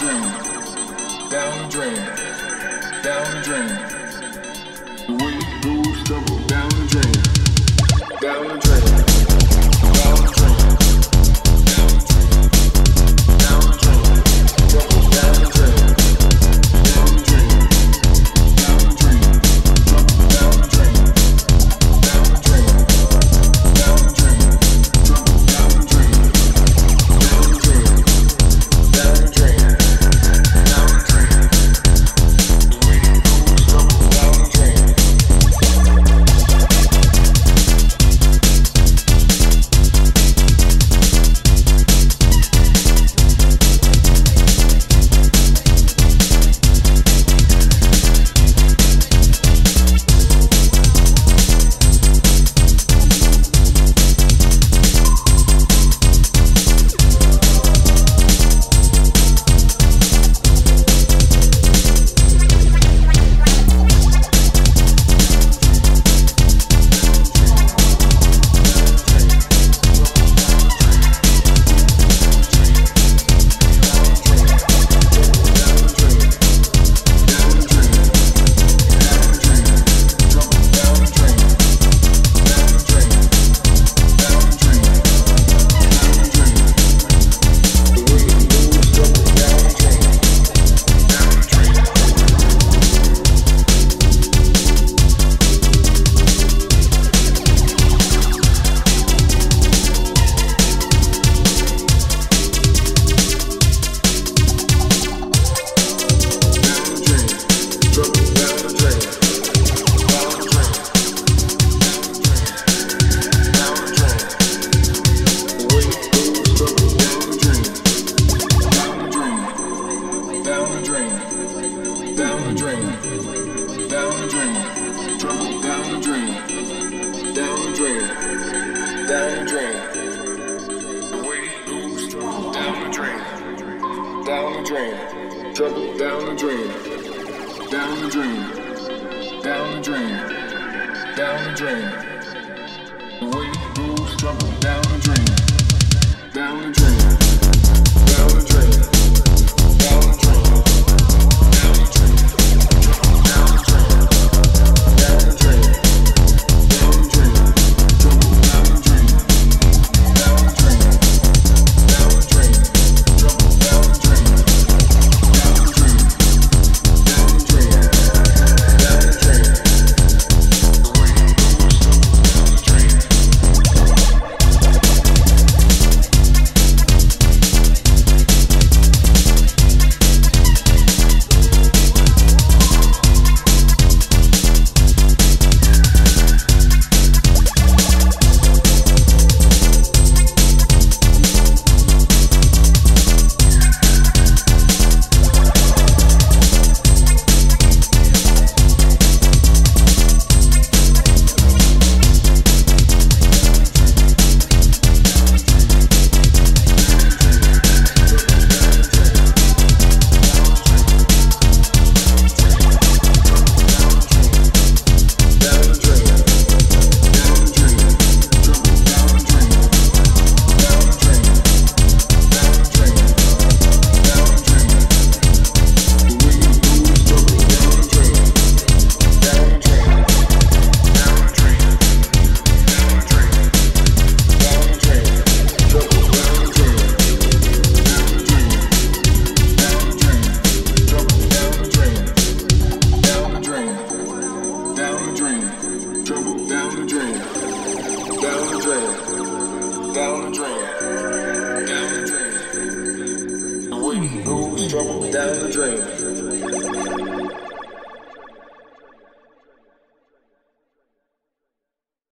down the drain, down the drain. down the drain. Way it goes down the drain. Down the drain. Trouble down the drain. Down the drain. Down the drain. Down the drain. The way it goes trouble down the drain. Down the drain. trouble down the drain.